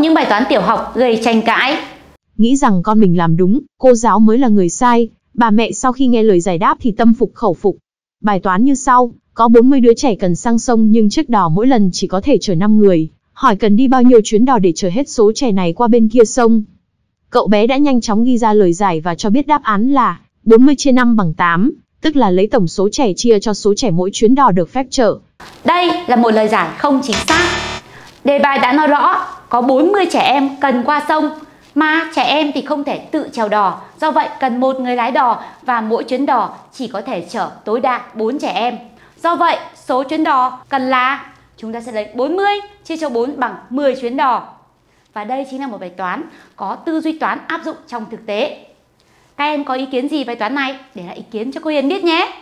những bài toán tiểu học gây tranh cãi. Nghĩ rằng con mình làm đúng, cô giáo mới là người sai, bà mẹ sau khi nghe lời giải đáp thì tâm phục khẩu phục. Bài toán như sau, có 40 đứa trẻ cần sang sông nhưng chiếc đò mỗi lần chỉ có thể chở 5 người, hỏi cần đi bao nhiêu chuyến đò để chở hết số trẻ này qua bên kia sông. Cậu bé đã nhanh chóng ghi ra lời giải và cho biết đáp án là 40 chia 5 bằng 8, tức là lấy tổng số trẻ chia cho số trẻ mỗi chuyến đò được phép chở. Đây là một lời giải không chính xác. Đề bài đã nói rõ có 40 trẻ em cần qua sông, mà trẻ em thì không thể tự trèo đò. Do vậy, cần một người lái đò và mỗi chuyến đò chỉ có thể chở tối đa 4 trẻ em. Do vậy, số chuyến đò cần là, chúng ta sẽ lấy 40 chia cho 4 bằng 10 chuyến đò. Và đây chính là một bài toán có tư duy toán áp dụng trong thực tế. Các em có ý kiến gì về toán này? Để lại ý kiến cho cô Hiền biết nhé.